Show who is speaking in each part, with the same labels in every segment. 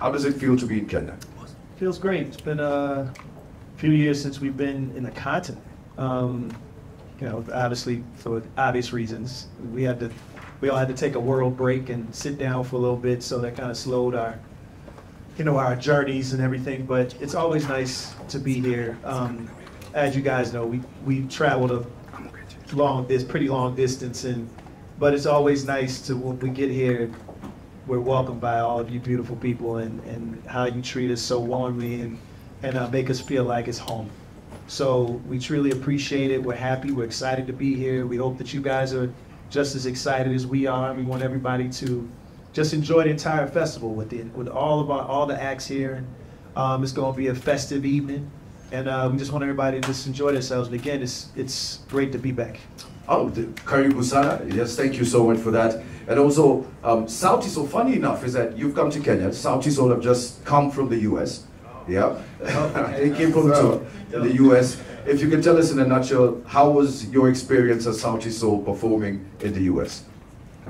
Speaker 1: How does it feel to be in Kenya?
Speaker 2: Feels great. It's been a few years since we've been in the continent. Um, you know, obviously for obvious reasons, we had to, we all had to take a world break and sit down for a little bit, so that kind of slowed our, you know, our journeys and everything. But it's always nice to be here. Um, as you guys know, we we traveled a long, this pretty long distance, and but it's always nice to when we get here, we're welcomed by all of you beautiful people and, and how you treat us so warmly and and uh, make us feel like it's home. So we truly appreciate it. We're happy. We're excited to be here. We hope that you guys are just as excited as we are. And we want everybody to just enjoy the entire festival with it, with all of our all the acts here. Um, it's going to be a festive evening, and uh, we just want everybody to just enjoy themselves. And again, it's it's great to be back.
Speaker 1: Oh, the Karibu Sana. Yes, thank you so much for that. And also, um, Sauti, so funny enough is that you've come to Kenya. Sauti Sol have just come from the US. Yeah, they came from to, the US. If you can tell us in a nutshell, how was your experience as Sauti Sol performing in the US?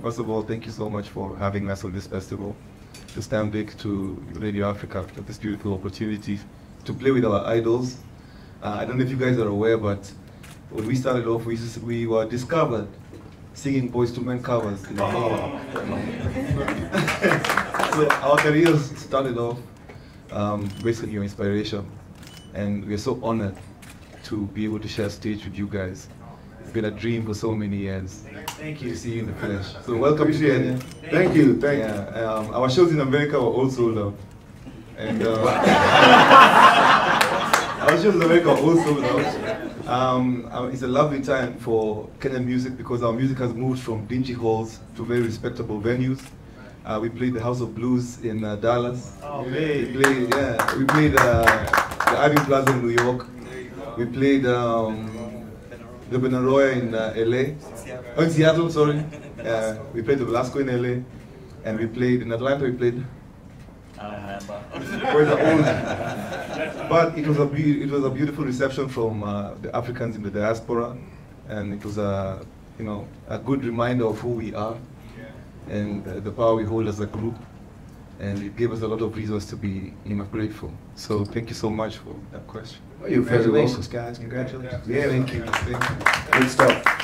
Speaker 3: First of all, thank you so much for having us on this festival. To Stanbic to Radio Africa for this beautiful opportunity to play with our idols. Uh, I don't know if you guys are aware, but when we started off, we, we were discovered singing Boyz II Men covers in our so our careers started off um, based on your inspiration, and we're so honored to be able to share stage with you guys. It's been a dream for so many years.
Speaker 2: Thank you.
Speaker 3: To see you in the flesh. So welcome
Speaker 1: Appreciate
Speaker 3: to Kenya.
Speaker 1: it. Thank you, thank you.
Speaker 3: Yeah, um, our shows in America were all sold out. And uh, our shows in America were all sold out. Um, uh, it's a lovely time for Kenyan music because our music has moved from dingy halls to very respectable venues. Uh, we played the House of Blues in uh, Dallas.
Speaker 2: Oh,
Speaker 3: We played, yeah, we played uh, the Irving Plaza in New York. We played um, the Benaroya in uh, LA. Oh, in Seattle, sorry. Uh, we played the Belasco in LA. And we played in Atlanta, we played. Where's the old? But it was a be- it was a beautiful reception from uh, the Africans in the diaspora, and it was a you know a good reminder of who we are, and uh, the power we hold as a group, and it gave us a lot of reasons to be you know grateful. So thank you so much for that question.
Speaker 1: Well, you're very
Speaker 2: Congratulations,
Speaker 1: welcome.
Speaker 2: guys. Congratulations.
Speaker 1: Yeah,
Speaker 3: Thank you. Thank you.
Speaker 1: Good stuff.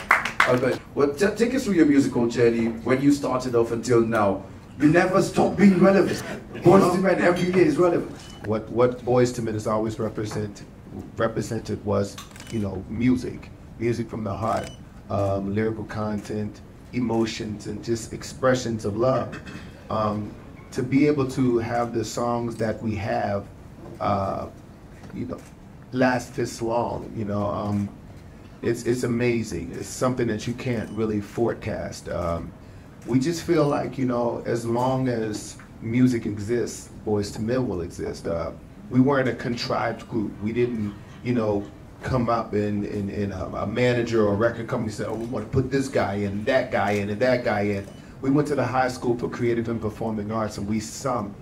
Speaker 1: Albert, well, t- take us through your musical journey when you started off until now. You never stop being relevant. Boyz II Men every year is relevant.
Speaker 4: what what Boyz II Men has always represent represented was you know music, music from the heart, um, lyrical content, emotions, and just expressions of love. Um, to be able to have the songs that we have, uh, you know, last this long, you know, um, it's it's amazing. It's something that you can't really forecast. Um, we just feel like you know, as long as music exists, Boyz II Men will exist. Uh, we weren't a contrived group. We didn't, you know, come up and, and, and a, a manager or a record company said, "Oh, we want to put this guy in, that guy in, and that guy in." We went to the High School for Creative and Performing Arts, and we sung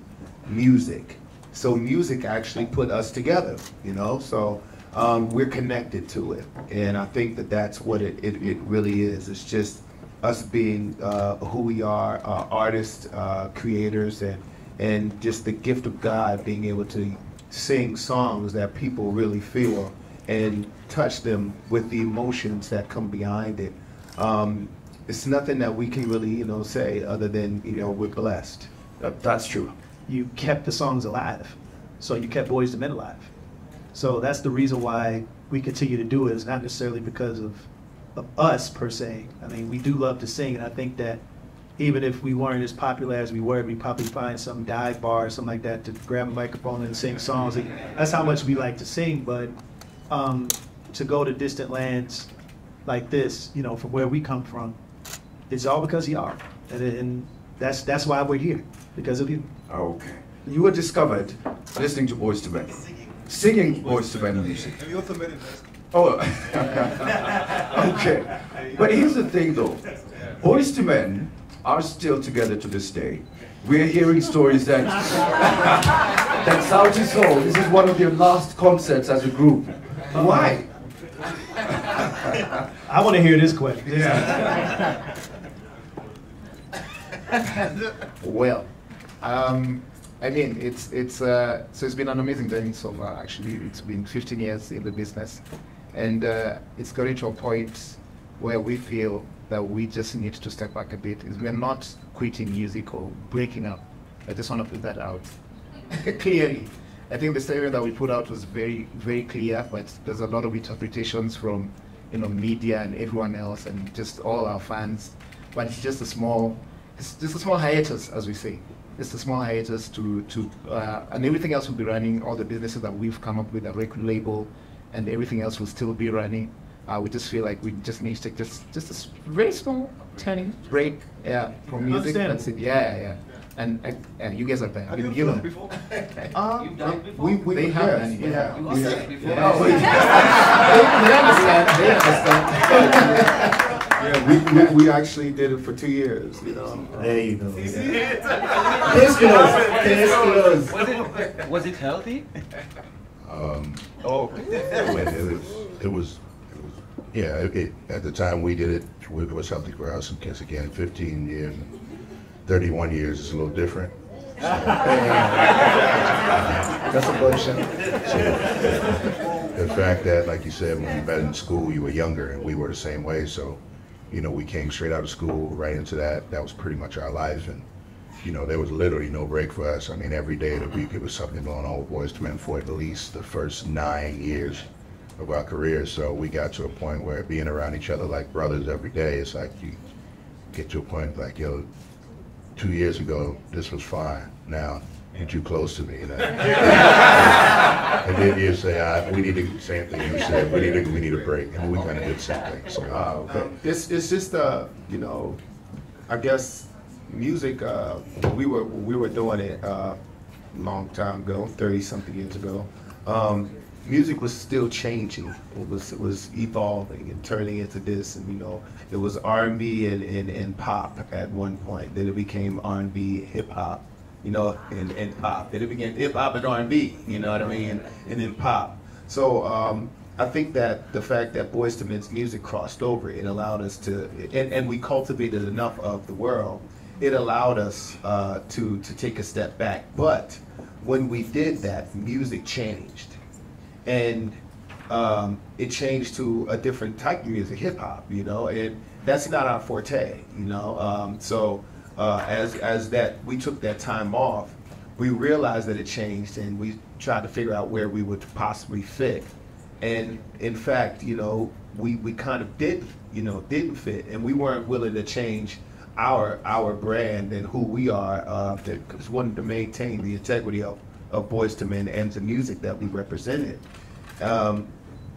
Speaker 4: music. So music actually put us together, you know. So um, we're connected to it, and I think that that's what it, it, it really is. It's just us being uh, who we are, uh, artists, uh, creators, and and just the gift of God being able to sing songs that people really feel and touch them with the emotions that come behind it. Um, it's nothing that we can really, you know, say other than you know we're blessed.
Speaker 1: That, that's true.
Speaker 2: you kept the songs alive. So you kept Boyz II Men alive. So that's the reason why we continue to do it. It's not necessarily because of, of us per se. I mean, we do love to sing, and I think that even if we weren't as popular as we were, we'd probably find some dive bar or something like that to grab a microphone and sing songs. And that's how much we like to sing. But um, to go to distant lands like this, you know, from where we come from, it's all because of y'all. And, and that's that's why we're here because of you.
Speaker 1: Okay. You were discovered listening to Boyz II Men. Singing Boyz II Men music.
Speaker 3: And we also met in
Speaker 1: Oh, okay. But here's the thing though. Boyz II Men are still together to this day. We're hearing stories that that Sauti Sol, this is one of their last concerts as a group. Why?
Speaker 2: I want to hear this question. Yeah.
Speaker 4: Well, um,
Speaker 5: I mean, it's it's uh, so it's been an amazing journey so far. Actually, it's been 15 years in the business, and uh, it's getting to a point where we feel that we just need to step back a bit. We're not quitting music or breaking up. I just want to put that out clearly. I think the statement that we put out was very very clear, but there's a lot of interpretations from you know media and everyone else and just all our fans. But it's just a small, it's just a small hiatus, as we say. It's a small hiatus to, to uh, and everything else will be running. All the businesses that we've come up with, a record label, and everything else will still be running. Uh, we just feel like we just need to take just just a very small, tiny break, yeah, from music. That's it. Yeah, yeah, yeah. And, and, and you guys are there. I mean, you know.
Speaker 4: Uh,
Speaker 5: We, we,
Speaker 4: They
Speaker 5: yes,
Speaker 4: have done it,
Speaker 5: we
Speaker 4: yeah.
Speaker 5: have.
Speaker 4: You
Speaker 5: we
Speaker 4: said
Speaker 5: have.
Speaker 4: it before.
Speaker 5: Yeah. Oh, they, they understand. They understand.
Speaker 4: Yeah, we, we, we actually did it for two years, you know.
Speaker 5: There you go. Yes, yes,
Speaker 6: Was it, was it healthy?
Speaker 7: Um,
Speaker 3: Oh,
Speaker 7: when it was, it was, it was, yeah, it, it, at the time we did it, it was healthy for us, because again, fifteen years, thirty-one years is a little different.
Speaker 5: That's a bullshit.
Speaker 7: The fact that, like you said, when you met in school, you were younger, and we were the same way, so, you know, we came straight out of school, right into that, that was pretty much our lives, and, you know, there was literally no break for us. I mean, every day of the week, it was something going on with Boyz II Men for at least the first nine years of our careers. So we got to a point where being around each other like brothers every day, it's like you get to a point like, yo, two years ago, this was fine. Now, you're too close to me. You know? and then you say, ah, we need to, same thing you said, we need, a, we need a break. And we kind of did the same thing. So,
Speaker 4: Uh, okay. It's, it's just, uh, you know, I guess music, uh, we were, we were doing it, uh, long time ago, thirty something years ago. Um, music was still changing. It was, it was evolving and turning into this and, you know, it was R and B and, and, and pop at one point. Then it became R and B, hip hop, you know, and, and pop. Then it became hip hop and R and B, you know what I mean? And then pop. So um, I think that the fact that Boyz II Men's music crossed over, it allowed us to, and, and we cultivated enough of the world, it allowed us uh, to, to take a step back. But when we did that, music changed. And um, it changed to a different type of music, hip hop, you know, and that's not our forte, you know. Um, so uh, as, as that, we took that time off, we realized that it changed and we tried to figure out where we would possibly fit. And in fact, you know, we, we kind of did, you know, didn't fit, and we weren't willing to change our our brand and who we are. Uh, because wanted to maintain the integrity of, of Boyz II Men and the music that we represented. Um,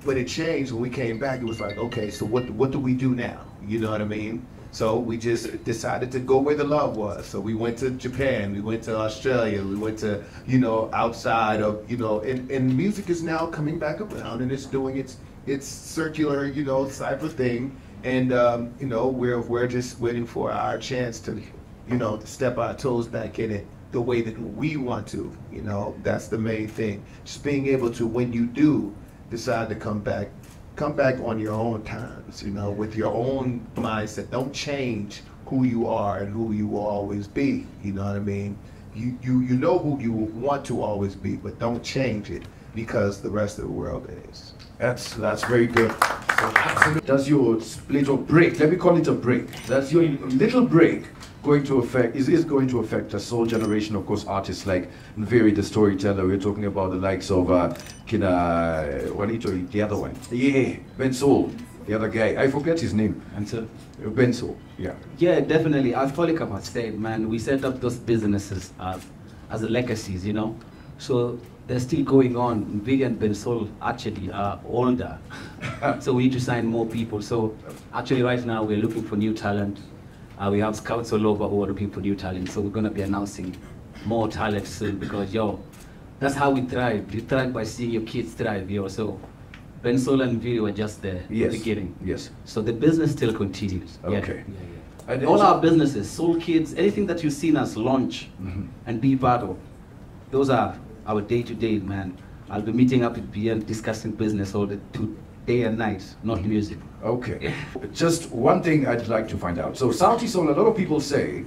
Speaker 4: but it changed when we came back. It was like, okay, so what what do we do now? You know what I mean? So we just decided to go where the love was. So we went to Japan, we went to Australia, we went to, you know, outside of, you know, and, and music is now coming back around and it's doing its its circular, you know, type of thing. And um, you know, we're we're just waiting for our chance to, you know, to step our toes back in it the way that we want to. You know, that's the main thing. Just being able to when you do decide to come back, come back on your own terms, you know, with your own mindset. Don't change who you are and who you will always be. You know what I mean? You, you, you know who you want to always be, but don't change it because the rest of the world is.
Speaker 1: That's that's very good. Does your split or break? Let me call it a break. Does your little break going to affect? Is is going to affect a whole generation? Of course, artists like Nviiri, the storyteller. We're talking about the likes of uh, Kina Juanito, the other one. Yeah, Bensoul, the other guy. I forget his name.
Speaker 6: And so,
Speaker 1: Bensoul. Yeah.
Speaker 6: yeah, definitely. As Polycarp has said, man, we set up those businesses as, as legacies, you know. So they're still going on. Big and Bensoul actually are older. so we need to sign more people. So actually right now we're looking for new talent. Uh, we have scouts all over who are looking for new talent. So we're gonna be announcing more talent soon because yo, that's how we thrive. You thrive by seeing your kids thrive, yo. So Bensoul and Viri were just there
Speaker 1: Yes.
Speaker 6: the beginning.
Speaker 1: Yes.
Speaker 6: So the business still continues.
Speaker 1: Okay.
Speaker 6: yeah, yeah.
Speaker 1: And
Speaker 6: All our businesses, Soul Kids, anything that you've seen us launch
Speaker 1: Mhm.
Speaker 6: and be part of, those are our day to day, man. I'll be meeting up with Bien discussing business all the two, day and night, not music.
Speaker 1: Okay. Just one thing I'd like to find out. So Sauti Sol, a lot of people say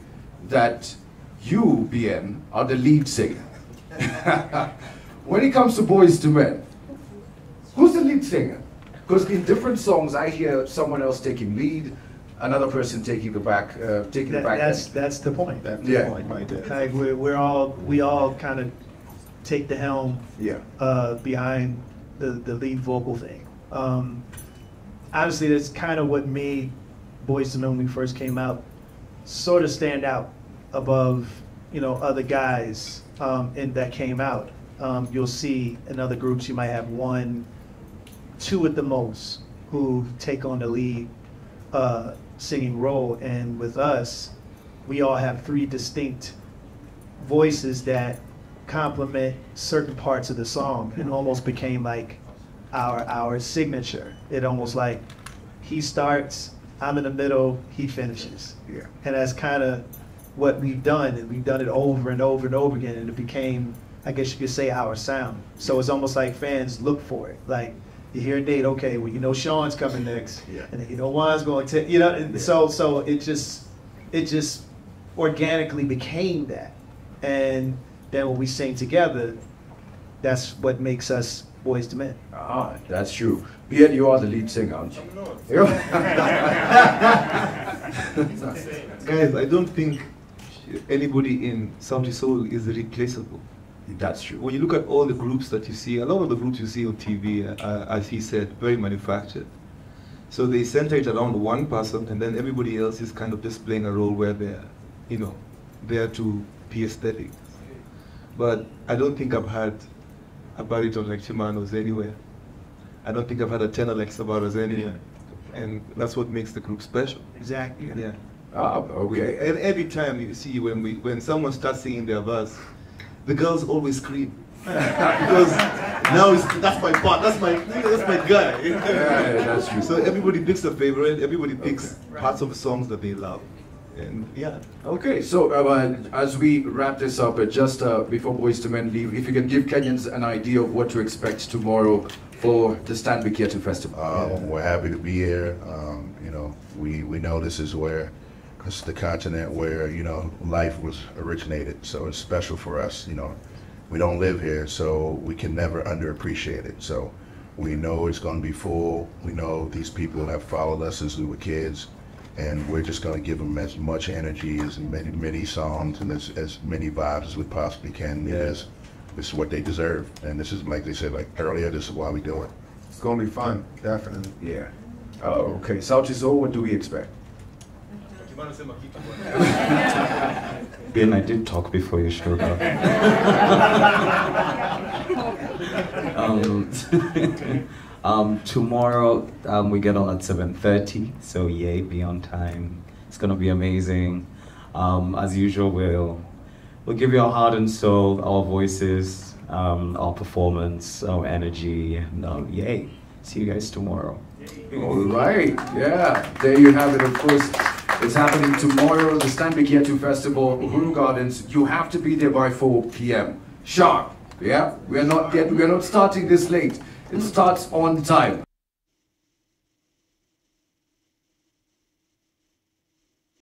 Speaker 1: that you, BN, are the lead singer. when it comes to Boyz II Men, who's the lead singer? Because in different songs, I hear someone else taking lead, another person taking the back, uh, taking
Speaker 2: That-
Speaker 1: the back.
Speaker 2: that's
Speaker 1: end.
Speaker 2: that's the point.
Speaker 5: That's
Speaker 1: Yeah.
Speaker 5: the point right there.
Speaker 2: Like we're, we're all we all kind of take the helm
Speaker 1: yeah.
Speaker 2: uh, behind the, the lead vocal thing. Um, honestly, that's kind of what made Boyz II Men when we first came out sort of stand out above you know other guys um, in, that came out. Um, you'll see in other groups you might have one, two at the most who take on the lead uh, singing role, and with us, we all have three distinct voices that complement certain parts of the song and almost became like our our signature. It almost like he starts, I'm in the middle, he finishes.
Speaker 1: Yeah.
Speaker 2: And that's kind of what we've done, and we've done it over and over and over again, and it became, I guess you could say, our sound. So it's almost like fans look for it. Like you hear Nate, okay, well you know Shawn's coming next,
Speaker 1: Yeah.
Speaker 2: and then you know Juan's going to, you know, and so so it just it just organically became that, and then when we sing together, that's what makes us Boyz II Men.
Speaker 1: Ah, that's true. Beard, you are the lead singer, aren't you?
Speaker 3: Guys, I don't think anybody in Sauti Sol is replaceable.
Speaker 1: that's true.
Speaker 3: When you look at all the groups that you see, a lot of the groups you see on TV, uh, as he said, very manufactured. So they center it around one person, and then everybody else is kind of just playing a role where they're, you know, there to be aesthetic. But I don't think I've had a baritone like Chimano's anywhere. I don't think I've had a tenor like Savara's anywhere. And that's what makes the group special.
Speaker 2: Exactly.
Speaker 3: Yeah.
Speaker 1: Ah, okay.
Speaker 3: And every time you see when we when someone starts singing their verse, the girls always scream because now it's, that's my part, that's my that's my guy.
Speaker 1: Yeah, that's true.
Speaker 3: So everybody picks a favorite. Everybody picks parts of the songs that they love, and yeah.
Speaker 1: Okay, so uh, as we wrap this up, uh, just uh, before Boyz II Men leave, if you can give Kenyans an idea of what to expect tomorrow for the Stanbic Yetu Festival.
Speaker 7: Um, we're happy to be here. Um, you know, we, we know this is where, this is the continent where, you know, life was originated. So it's special for us, you know. We don't live here, so we can never underappreciate it. So we know it's going to be full. We know these people have followed us since we were kids. And we're just going to give them as much energy, as many, many songs, and as, as many vibes as we possibly can. Because this is what they deserve. And this is, like they said like earlier, this is why we do it.
Speaker 5: It's gonna be fun, definitely.
Speaker 1: Yeah. Oh, okay. Sauti Sol, what do we expect?
Speaker 8: Ben, I did talk before you showed up. um, um, tomorrow um, we get on at 7.30, so yay, be on time. It's gonna be amazing. Um, as usual, we'll, we'll give you our heart and soul, our voices, um, our performance, our energy, and um, yay. See you guys tomorrow.
Speaker 1: All right. Yeah. There you have it. Of course, it's happening tomorrow. The Stanbic Yetu Festival, Uhuru Gardens. You have to be there by 4 p.m. sharp. Yeah. We are not yet. We are not starting this late. It starts on time.